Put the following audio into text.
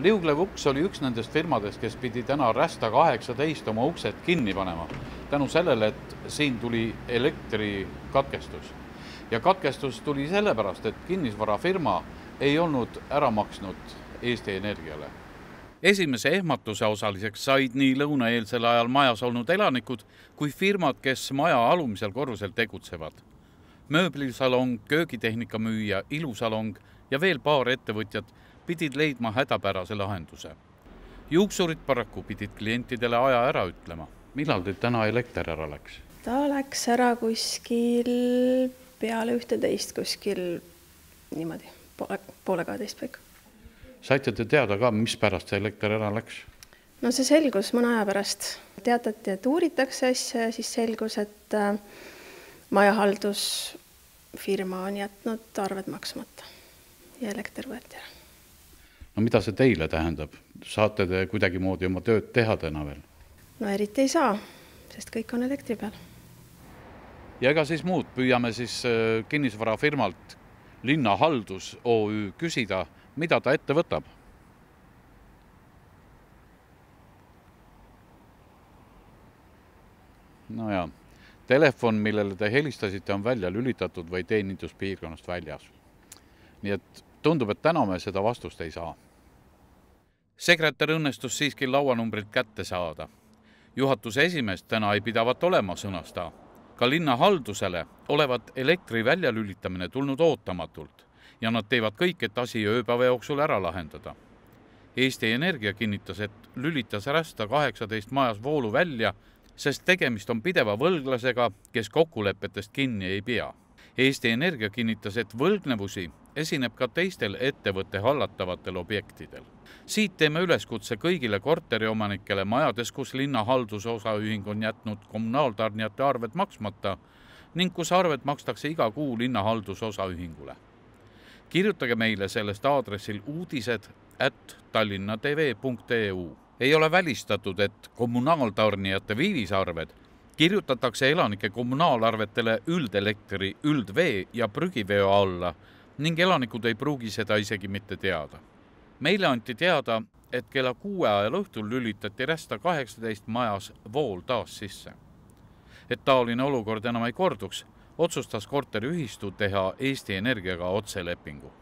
Liuglev Uks oli üks nendest firmadest, kes pidi täna Rästa kaheksateist oma uksed kinni panema. tänu sellele, et siin tuli elektrikatkestus. ja katkestus tuli sellepärast, et kinnisvarafirma ei olnud ära maksnud Eesti Energiale. esimese ehmatuse osaliseks said nii lõunaeelsel ajal majas olnud elanikud kui firmad, kes maja alumisel korrusel tegutsevad. mööblisalong, köögitehnika müüja, ilusalong ja veel paar ettevõtjat pidid leidma hädapärase lahenduse. juuksurid paraku pidid klientidele aja ära ütlema. millal teil täna elekter ära läks? ta läks ära kuskil peale ühteteist, kuskil niimoodi, poole, poole kaheteist paika. saite te teada ka, mispärast see elekter ära läks? no see selgus mõne aja pärast. teatati, et uuritakse asja ja siis selgus, et äh, majahaldusfirma on jätnud arved maksmata ja elekter võeti ära no mida see teile tähendab, saate te kuidagimoodi oma tööd teha täna veel? no eriti ei saa, sest kõik on elektri peal. ja ega siis muud, püüame siis äh, kinnisvarafirmalt Linnahaldus OÜ küsida, mida ta ette võtab. no ja, telefon, millele te helistasite, on välja lülitatud või teeninduspiirkonnast väljas. nii et tundub, et täna me seda vastust ei saa. sekretär õnnestus siiski lauanumbrilt kätte saada. juhatuse esimeest täna ei pidavat olema, sõnas ta. ka linnahaldusele olevat elektri väljalülitamine tulnud ootamatult ja nad teevad kõik, et asi ööpäeva jooksul ära lahendada. Eesti Energia kinnitas, et lülitas Rästa kaheksateist majas voolu välja, sest tegemist on pideva võlglasega, kes kokkulepetest kinni ei pea Eesti Energia kinnitas, et võlgnevusi esineb ka teistel ettevõtte hallatavatel objektidel. siit teeme üleskutse kõigile korteriomanikele majades, kus linna haldusosaühing on jätnud kommunaaltarnijate arved maksmata ning kus arved makstakse iga kuu linna haldusosaühingule. kirjutage meile sellest aadressil uudised at tallinnatv.eu. ei ole välistatud, et kommunaaltarnijate viivisarved kirjutatakse elanike kommunaalarvetele üldelektri, üldvee ja prügiveo alla ning elanikud ei pruugi seda isegi mitte teada. meile anti teada, et kella kuue ajal õhtul lülitati Rästa kaheksateist majas vool taas sisse. et taoline olukord enam ei korduks, otsustas korteriühistu teha Eesti Energiaga otselepingu